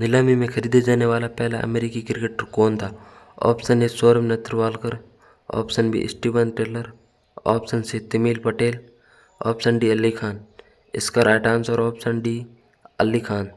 नीलामी में खरीदे जाने वाला पहला अमेरिकी क्रिकेटर कौन था? Option A, Saurabh Netravalkar option B, Steven Taylor. Option C, Timil Patel. Option D, Ali Khan. इसका right answer option D, Ali Khan.